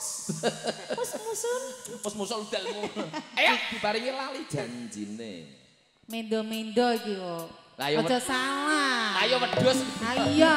mus. Mus musun. Mus musul dalmu. Ayo diparingi lali janjine. Mendo-mendo iki kok. Lah, ayo, Aja salah. Ayo wedhus. Ayo.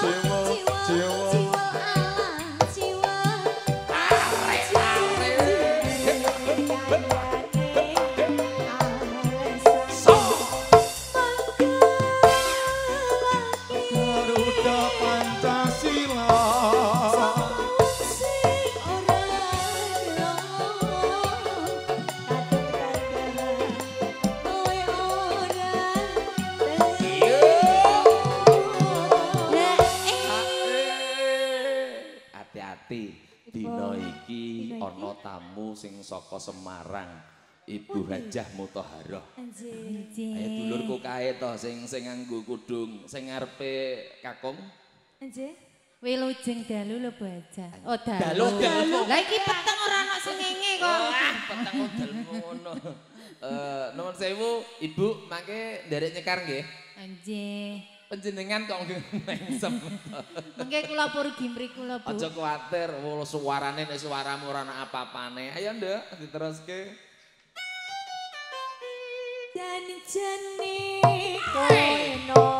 two. Tamu sing saka Semarang. Ibu Hajah Muthaharoh. Ayo dulurku kae to sing sing nganggo kudung, sing ngarepe kakung. Wilujeng dalu lho Bu Aja. Oh Dalu, dalu. Lah iki peteng ora ana sengenge kok. Wah, petang udel ngono. Eh, nuwun sewu, Ibu, mangke nderek nyekar nggih. Anjih. Panjenengan kok mengsem. Mengke kula purgi mriku lho Bu. Aja kuwatir, wong suarane nek suaramu ora ana apa-apane. Ayo, Nduk, diteruske. Dan jeni kowe nang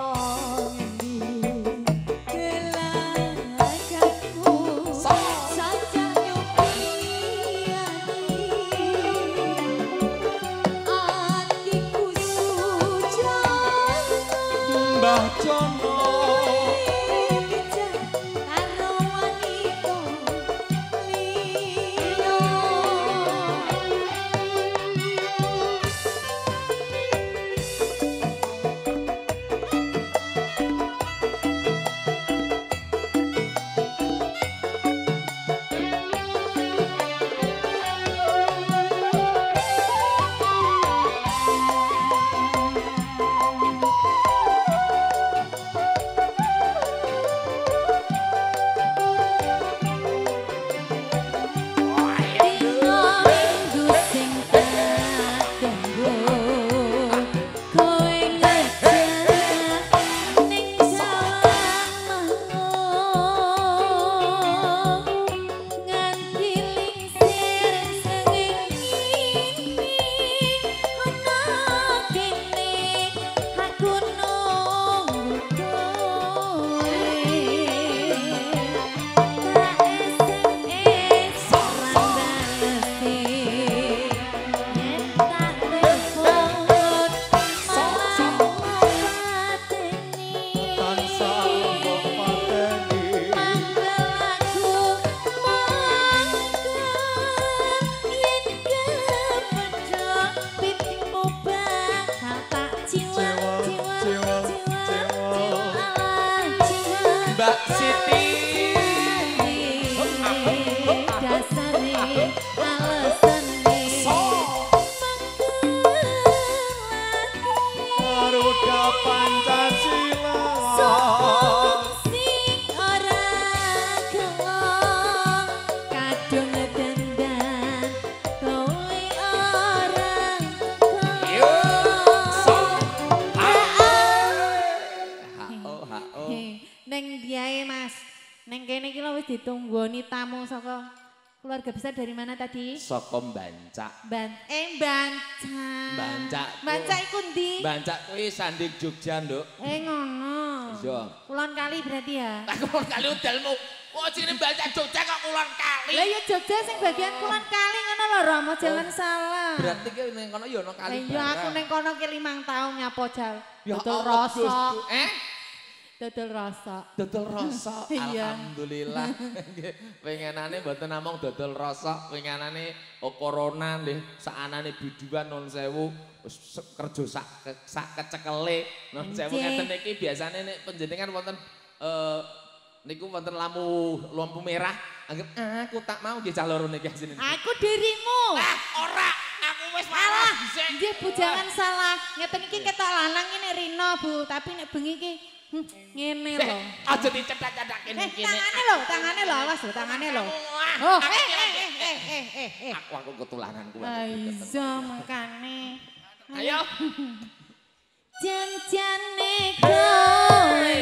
Mbak Siti. Mas neng kene iki lho wis ditunggoni tamu saka keluarga besar dari mana tadi? Saka Bancak. Ban eh Bancak. Bancak. Bancak iku ndi? Bancak kuwi sanding Jogja, Nduk. Eh ngono. Iya. Kulon kali berarti ya. Lah kulon kali udelmu. Oh, sini Bancak Jogja kok kulon kali. Lah ya Jogja sing bagian kulon kali ngono lho Romo, jangan salah. Berarti ki ning kono ya ono kali. Lah iya aku ning kono ki limang tahun nyapo jal. Ya Allah. Eh? Dodol rasa. Dodol rasa. Iya. Alhamdulillah. Nggih, Pengenane mboten namung dodol rasa, pengenane oh, corona nggih sakanane biduan non sewu wis kerja sak ke- sak kecekele non sewu ngeten iki biasane nek panjenengan wonten eh niku wonten lampu lampu merah anggap "Ah, aku tak mau nggih cah loro niki sini. Aku dirimu. Ah, ora, aku wis Alah, marah dhisik. nggih Bu jangan salah. Ngeten iki ketok lanang ini Rino Bu, tapi nek bengi iki ngene lho. Eh, Aja dicedak-cedak Eh, kene kene. tangane lho, tangane lho, awas lho, tangane lho. Oh, eh, eh, eh, eh, eh, eh, eh. Aku aku ketularan kuwi. Aizo mengkane. Ayo. Jan-jane kowe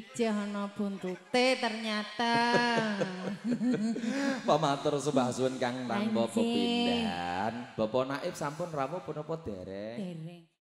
Ijeh ana buntute ternyata. Pamatur sembah suwun Kang Tanpa. Pepindhan. Bapak Naib sampun rawuh punapa dereng? Dereng.